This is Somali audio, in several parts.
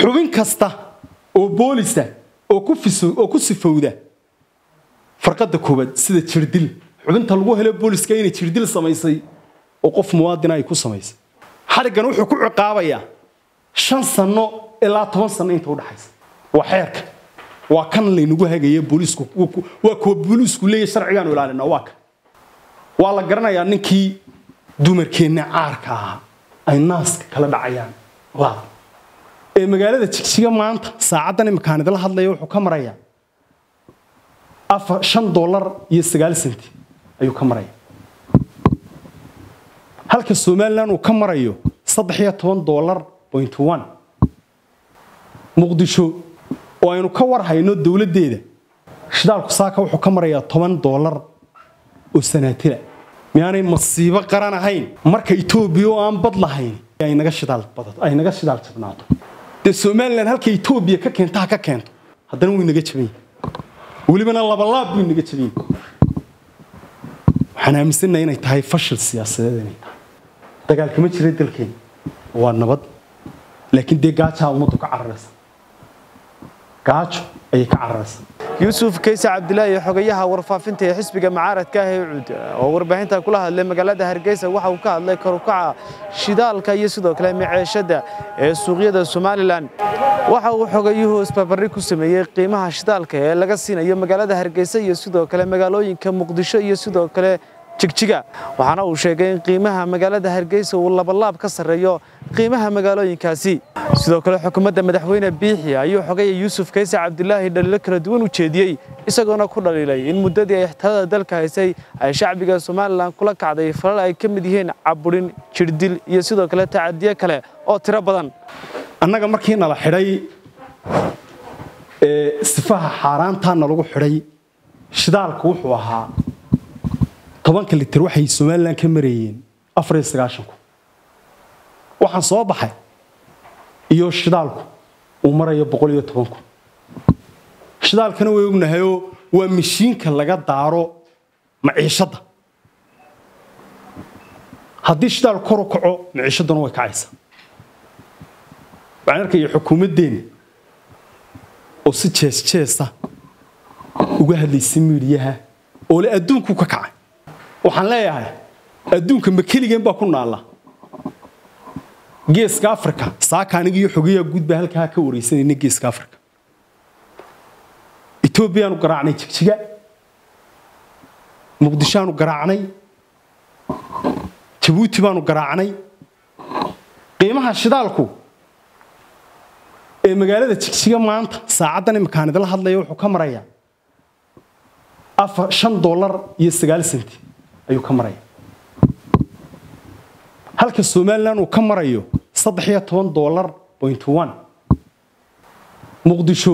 xubin kasta oo boolisa oo ku sifowda. Farqadda koowaad sida jirdil. Xubinta lagu helo booliska inay jirdil samaysay oo qof muwaadina ay ku samaysay. Xadhiggan wuxuu ku ciqaabayaa shan sanno ilaa toban sanno inta udhaxaysa waa xeerka. Waa kan laynagu hagaya booliisku waa kuwa booliisku leeyahy sharcigaanu ilaalina waa kan waa la garanayaa ninkii dumarkeenna caarka ahaa ay naaska kala dhacayaan. Laab ee magaalada jigjiga maanta saacaddan imakaan idila hadlaya wuxuu ka marayaa afar shan dollar iyo sagaal senti ayuu ka maraya halka somalilan uu ka marayo saddex iyo toban dollar point one. Muqdisho oo aynu ka war hayno dowladdeeda shidaalku saaka wuxuu ka marayaa toban dollar oo sanaatila miyaanay masiibo qaran ahayn? Marka etoobiya oo aan bad lahayn ay naga shidaal jabnaato dee somalilan halka etoobiya ka keenta ha ka keento. Haddana wuu inaga jaban yahay welibana labalaab buu inaga jaban yahay waxaan aaminsannahay inay tahay fashil siyaasadeed inay tahay. Dagaal kama jira dalkeena waa nabad. Laakiin dee gaajaa ummaddu ka cararaysa. Gaajo ayay ka cararaysa yuusuf kayse cabdilaahi xogayaha warfaafinta ee xisbiga mucaaradka ah ee ucud oo warbaahinta kula hadlay magaalada hargeysa waxa uu ka hadlay karukaca shidaalka iyo sidoo kale maceeshadda ee suuqyada somalilan waxa uu xogayuhu isbarbardhig ku sameeyey qiimaha shidaalka ee laga siinayo magaalada hargeysa iyo sidoo kale magaalooyinka muqdisho iyo sidoo kale jigjiga waxaana uu sheegay in qiimaha magaalada hargeysa uu labalaab ka sarreeyo qiimaha magaalooyinkaasi. Sidoo kale xukuumadda madaxweyne biixi ayuu xogaya yuusuf kayse cabdilaahi dhaliilo kala duwan u jeediyey isagoona ku dhaliilay in muddadii ay ixtiraada dalka haysay ay shacbiga somalilan kula kacday falal ay ka mid yihiin caburin jirdil iyo sidoo kale tacadiyo kale oo tiro badan. Annaga markii nala xidhay sifaha xaaraantaana lagu xidhay shidaalku wuxuu ahaa tobanka litir waxay somalilan ka marayeen afar iyo sagaashanku waxaan soo baxay iyo shidaalku uu marayo boqol iyo tobanku. Shidaalkana way ognahayoo waa mashiinka laga daaro maciishadda. Haddii shidaal kor u kaco maciishadduna way kacaysaa waxaan arkaya xukuumaddeenna oo si jees jeesa uga hadlaysa miidhiyaha oo le adduunku ka kacay waxaan leeyahay adduunka ma keligeen baa ku naalla. Geeska africa saaka aniga iyo xogeyaa guud halkaa ka waraysanayna geeska africa etoobiyaanu garaacnay jigjiga muqdishoaanu garaacnay. Jabuuti baanu garaacnay. Qiimaha shidaalku ee magaalada jigjiga maanta saacaddan imakaan idila hadlaya wuxuu ka marayaa shan dollar iyo sagaal senti ayuu ka maraya halka somalilan uu ka marayo saddex iyo toban dollar point one. Muqdisho.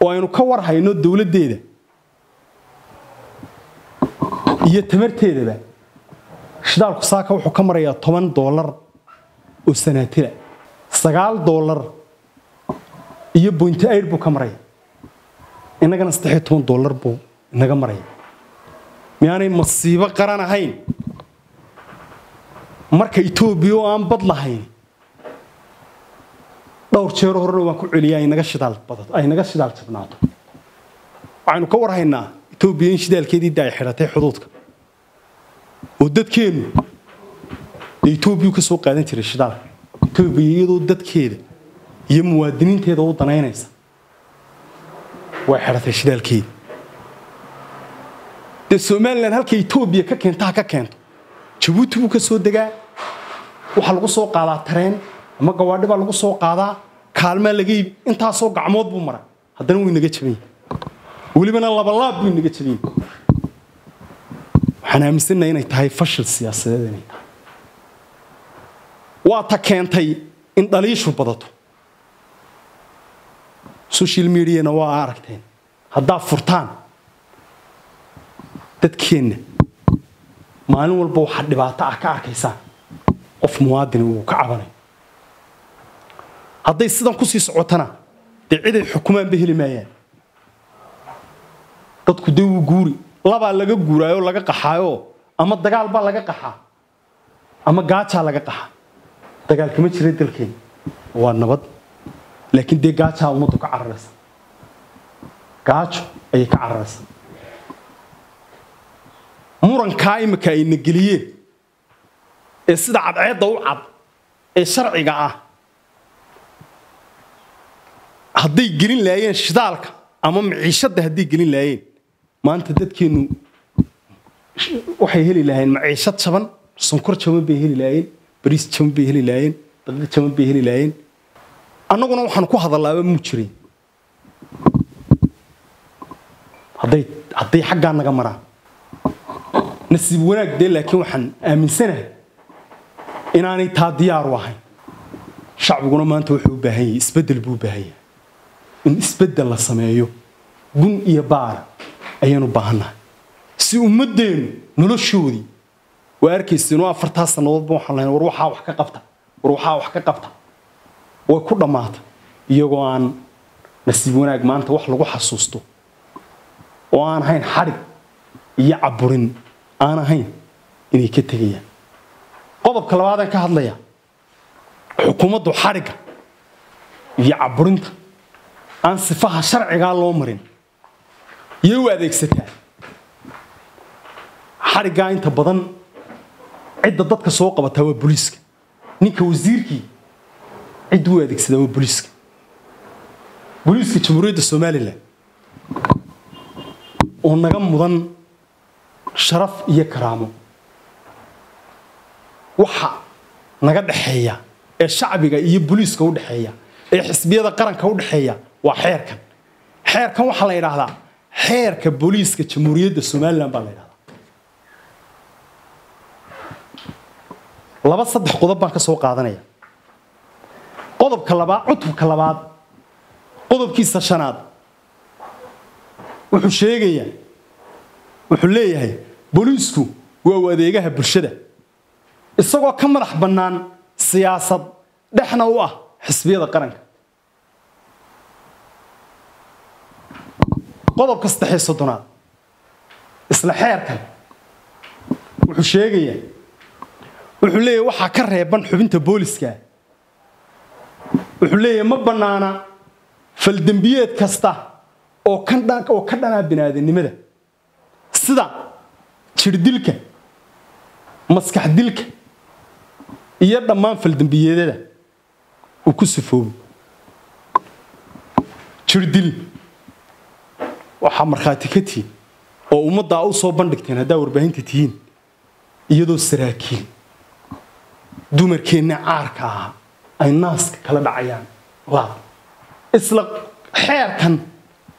Oo aynu ka war hayno dowladdeeda. Iyo tamarteedaba shidaalku saaka wuxuu ka marayaa toban dollar oo sanaatila sagaal dollar iyo bointi aid buu ka maraya innagana saddex iyo toban dollar buu inaga maraya miyaanay masiibo qaran ahayn. Marka etoobiya oo aan bad lahayn dhowr jeer horena waan ku celiyaa ay naga shidaal jabnaato waxaynu ka war haynaa etoobiya in shidaalkeedii da ay xidhatay xuduudka. Oo dadkeennu dee etoobiyu ka soo qaadan jiray shidaalka etoobiya iyadoo dadkeeda iyo muwaadiniinteeda u danaynaysa way xidhatay shidaalkeeda dee somalilan halka etoobiya ka keenta ha ka keento. Jabuuti buu ka soo degaa waxaa lagu soo qaadaa tareen ama gawaadhi baa lagu soo qaadaa. Kaalmaa laga iibi intaasoo gacmood buu mara haddana wuu inaga jaban yahay welibana labalaab buu inaga jaban yahay waxaan aaminsannahay inay tahay fashil siyaasadeed inay tahay. Waa ta keentay in dhaliishu badato. Social mediana waa aragteen. Haddaad furtaan dadkeenna maalin walba waxaa dhibaato ah ka arkaysaan qof muwaadini uu ka cabanayo hadday sidan ku sii socotana dee ciday xukumaanba heli maayaan dadku dee wuu guuri labaa laga guuraayoo laga qaxaayoo ama dagaal baa laga qaxaa ama gaajaa laga qaxaa dagaal kama jira dalkeena waa nabad laakiin dee gaajaa ummaddu ka cararaysa. Gaajo ayay ka cararaysa murankaa imika ayna geliyeen ee sida cadceedda u cad ee sharciga ah. Hadday gelin laayeen shidaalka ama maciishadda hadday gelin laayeen maanta dadkeennu waxay heli lahaayeen maciishad jaban sonkor jaban bay heli laayeen bariis jaban bay heli laayeen daqiiq jaban bay heli laayeen. Annaguna waxaan ku hadalaaba muu jirin hadday xaggaa naga maraan nasiib wanaag dee laakiin waxaan aaminsanahay inaanay taa diyaaru ahayn shacbiguna maanta wuxuu u baahan yahay isbeddel buu u baahan yahay. In isbeddel la sameeyo gun iyo baara ayaanu baahannahay si ummaddeennu noloshoodii waa arkaysa inuu afartaa sannadoodba waxaan lahayn war waxaa wax ka qabta war waxaa wax ka qabta. Way ku dhammaatay iyagoo aan nasiib wanaag maanta wax lagu xasuusto oo aan ahayn xadhig iyo caburin aan ahayn inay ka tegayaan. Qodobka labaadaan ka hadlaya xukuumaddu xadhigga iyo caburinta aan sifaha sharcigaa loo marin yay u adeegsataa. Xadhiggaa inta badan cidda dadka soo qabataa waa booliiska ninka wasiirkii cidda u adeegsadaa waa booliiska booliiska jamhuuriyadda somalilan oo naga mudan sharaf iyo karaamo waxa naga dhexeeya ee shacbiga iyo booliiska u dhexeeya ee xisbiyada qaranka u dhexeeya waa xeerkan. Xeerkan waxaa la yidhaahdaa xeerka booliiska jamhuuriyadda somalilan baa la yidhahdaa laba saddex qodob baan ka soo qaadanaya. Qodobka labaad cutubka labaad qodobkiisa shanaad wuxuu sheegayaa wuxuu leeyahay booliisku waa u adeegaha bulshada. Isagoo ka madax bannaan siyaasad dhexna u ah xisbiyada qaranka. Qodobka saddexee soddonaad isla xeerkan wuxuu sheegayaa wuxuu leeyahay waxaa ka reeban xubinta booliska wuxuu leeyahay ma bannaana faldembiyeed kasta oo ka dhanaa biniaadanimada sida jirdilka maskax dilka iyo dhammaan faldembiyeedada uu ku sifoobo. Jirdil waxaa markhaati ka tihiin oo ummaddaa u soo bandhigteen haddaa warbaahinta tihiin iyadoo saraakiil dumarkeenna caarka ahaa ay naaska kala dhacayaan. Laab isla xeerkan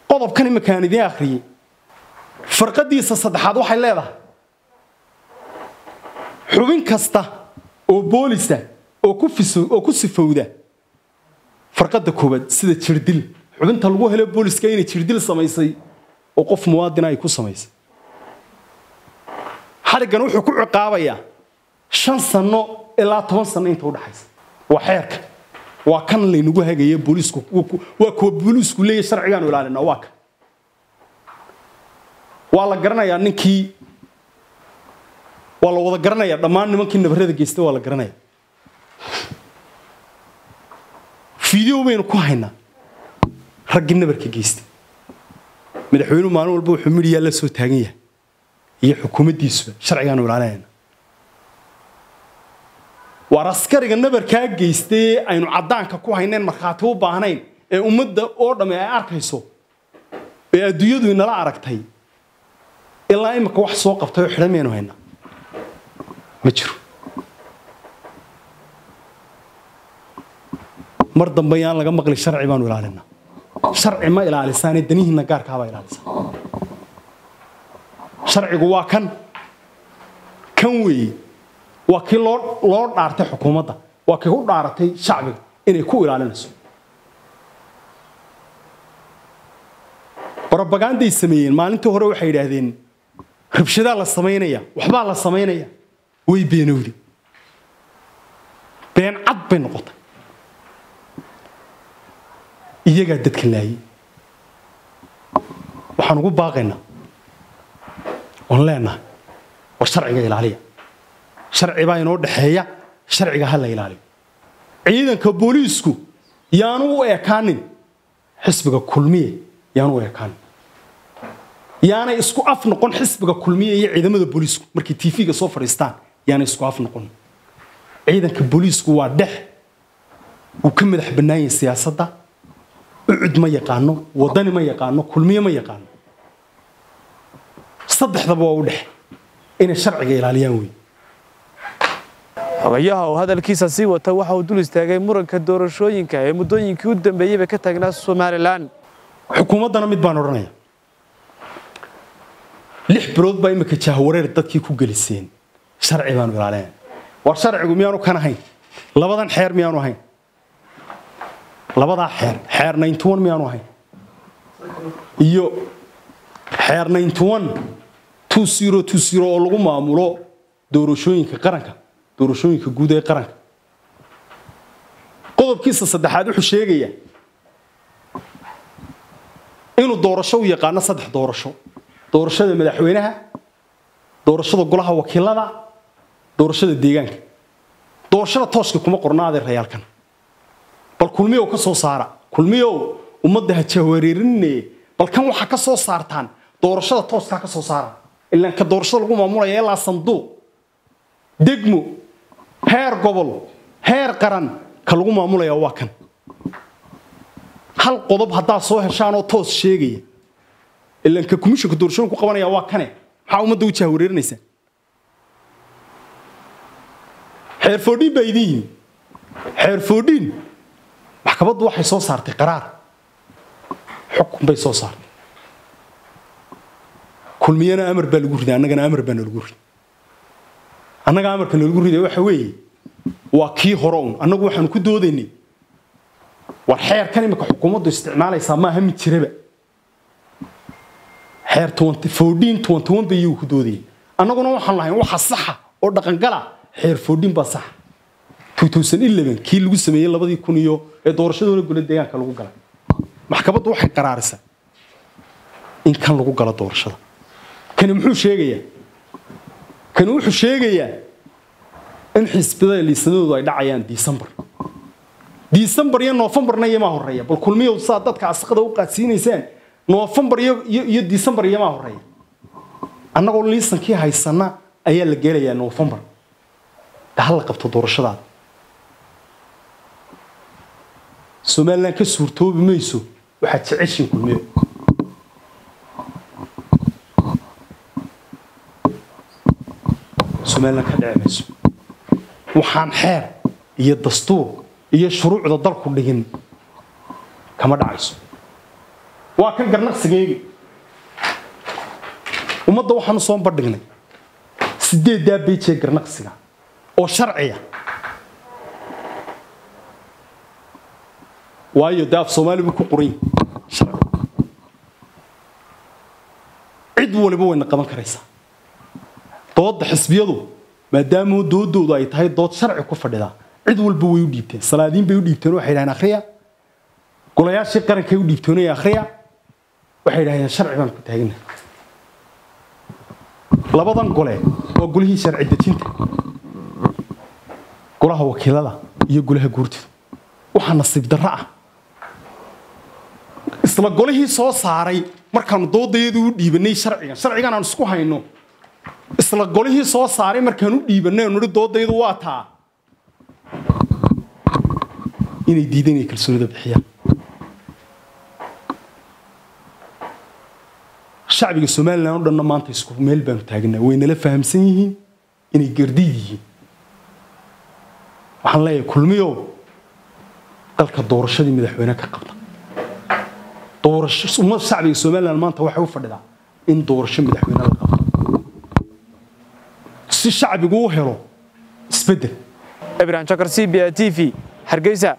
qodobkan iminkaan idiin akhriyey farqadiisa saddexaad waxay leedahay. Xubin kasta oo boolisa oo ku sifowda. Farqadda koowaad sida jirdil. Xubinta lagu helo booliska inay jirdil samaysay oo qof muwaadina ay ku samaysay. Xadhiggan wuxuu ku ciqaabayaa shan sanno ilaa toban sanno inta udhaxaysa waa xeerka. Waa kan laynagu hagaya booliisku waa kuwa booliisku leeyahy sharcigaanu ilaalina waa kan waa la garanayaa ninkii. Waa la wada garanaya dhammaan nimankii nabarada geystay waa la garanaya fideo baynu ku haynaa raggii nabarka geystay. Madaxweynuhu maalin walba wuxuu midhiyaa la soo taagan yahay. Iyo xukuumaddiisuba sharcigaanu ilaalinayna waar askariga nabarkaa geystay aynu caddaanka ku haynayn markhaati u baahnayn ee ummadda oo dhamme ay arkayso ee adduunyadu inala aragtay ilaa imika wax soo qabtay oo xidhan maynu haynaa ma jiro. Mar dambe yaan laga maqli sharci baanu ilaalinaa. Sharci ma ilaalisaane danihiinna gaarkaabaa ilaalisa. Sharcigu waa kan. Kan weeye. Waa kii loo dhaartay xukuumadda. Waa kii u dhaaratay shacbiga inay ku ilaalinayso. Robaganday sameeyeen. Maalintii hore waxay yidhaahdeen rabshadaa la samaynaya waxbaa la samaynaya way beenowday. Been cad bay noqotay. Iyagaa dadka laayay. Waxaan ugu baaqaynaa oon leenahay war sharciga ilaaliya. Sharci baa inoo dhexeeya sharciga ha la ilaaliyo. Ciidanka booliisku yaanu u ekaanin xisbiga kulmiye yaanu u ekaanin yaanay isku af noqon xisbiga kulmiye iyo ciidamada booliisku. Markay tv-ga soo fadhiistaan yaanay isku af noqon. Ciidanka booliisku waa dhex. Wuu ka madax bannaan yahay siyaasadda. Ucud ma yaqaano wadani ma yaqaano kulmiye ma yaqaano. Saddexdaba waa u dhex. Inay sharciga ilaaliyaan wey xogayaha oo hadalkiisa sii wata waxa uu dul istaagay muranka doorashooyinka ee muddooyinkii u dambeeyeyba ka taagnaa somalilan xukuumaddana mid baan odhanaya lix bilood baa imika jahwareer dadkii ku geliseen sharci baanu ilaalinaya war sharcigu miyaanu kan ahayn labadan xeer miyaanu ahayn labadaa xeer. Xeer ninety-one miyaanu ahayn iyo xeer ninety-one two zero two zero oo lagu maamulo doorashooyinka qaranka doorashooyinka guud ee qaranka. Qodobkiisa saddexaad wuxuu sheegayaa inuu doorasho u yaqaano saddex doorasho doorashada madaxweynaha doorashada golaha wakiilada doorashada deegaanka. Doorashada tooska kuma qorna adeerayaalkan bal kulmiyow ka soo saara. Kulmiyow ummadda ha jahwareerinine bal kan waxaa ka soo saartaan doorashada tooskaa ka soo saara. Ilaan ka doorashada lagu maamulaya ilaa sanduuq degmo heer gobol heer qaran ka lagu maamulaya waa kan. Hal qodob haddaad soo heshaanoo toos sheegaya ilaan ka komishanka doorashooyin ku qabanaya waa kane maxaa ummadda u jahwareerinaysaa xeer foodhiin baa idin yimi xeer foodhiin maxkamaddu waxay soo saartay qaraar xukun bay soo saartay kulmiyana amar baa lagu riday annagana amar baa nalagu riday annaga amarka nalagu riday waxa weeye waa kii hore un annagu waxaanu ku doodaynay war xeerkan imika xukuumaddu isticmaalaysaa maaha mid jiraba xeer foodhiin twenty-one bay iyagu ku doodayay annaguna waxaan lahayn waxa saxa oo dhaqangala xeer foodhiin baa saxa. kii lagu sameeyey labadii kun iyo ee doorashadoona gula deegaanka lagu galay maxkamaddu waxay qaraarisay in kan lagu galo doorashada. Kani muxuu sheegayaa? Kani wuxuu sheegayaa in xisbiyada liisanadoodu ay dhacayaan disembar disembar iyo noofembarna iyomaa horreeya bal kulmiyow saa dadka asaqada u qaadsiinaysaan noofembar iyo disembar iyomaa horreeya annagoo liisankii haysana ayaa la gelayaa noofembar de ha la qabto doorashadaada. Somalilan ka suurtoobi mayso waxaad jeceshiin kulmiyo somalilan ka dhici mayso. Waxaan xeer iyo dastuur iyo shuruucda dalku dhigin kama dhacayso waa kan garnaqsigeegi ummadda waxaanu soo bandhignay sideeddaa beejee garnaqsiga oo sharciya? Waayo dee af soomaali buu ku qoran yahay cid waliba wayna qaban karaysaa. Doodda xisbiyadu maadaama doodoodu ay tahay dood sharci ku fadhidaa cid walba way u dhiibteen. Salaadiin bay u dhiibteen waxay dhahdeen akhriya. Golayaashii qarankay u dhiibtoonay akhriya waxay dhahdeen sharci baan ku taaganahay labadan gole waa golihii sharci dejinta golaha wakiilada iyo golaha guurtida. Waxaa nasiib darro ah. Isla golihii soo saaray markaanu doodayadu u dhiibanay sharcigan. Sharcigan aan isku hayno. Isla golihii soo saaray markaan u dhiibanay nidhi doodayadu waa taa. Inay inay kalsoonida bixiyaan shacbiga somalilan o dhanna maanta isku meel baanu taaganaa way nala fahamsan yihiin inay gardiid yihiin. Waxaan leeyahay kulmiyow dalka doorashadii madaxweyne ka qabta. Doorasho ummad shacbiga somalilan maanta waxay u fadhidaa in doorasho madaxweyne la qabto. Si shacbigu u helo isbeddel. Ibrahim jakar c b a t v. Hargeysa